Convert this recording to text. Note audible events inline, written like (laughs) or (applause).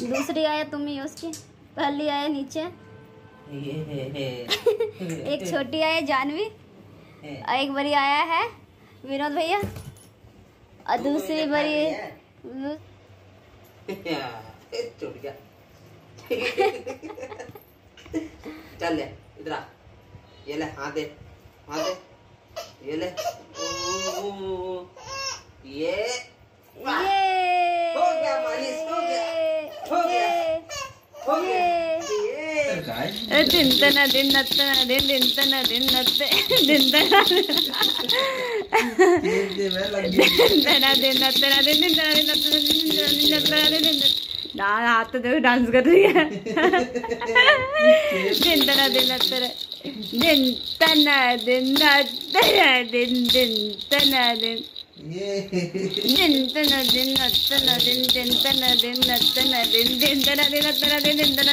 दूसरी आया तुम ही उसकी। पहली आया नीचे। (laughs) एक छोटी आया जानवी। एक बड़ी आया है विनोद भैया। और दूसरी बड़ी गया चल ले इधर आ ये ले हाथ दे हाथ दे ये ले ओ, ये ये हो गया मालिश, हो गया, हो गया, हो गया ये दिन तना दिन नतना दिन दिन तना दिन नत्ते दिन तना दिन दिन दिन दिन दिन दिन दिन दिन दिन हाथ तो देखो डांस कर रही है दिन तना दिन नतना दिन तना दिन नतना दिन दिन तना दिन दिन तना दिन नतना दिन दिन तना दिन नतना दिन दिन तना दिन नतना दिन दिन तना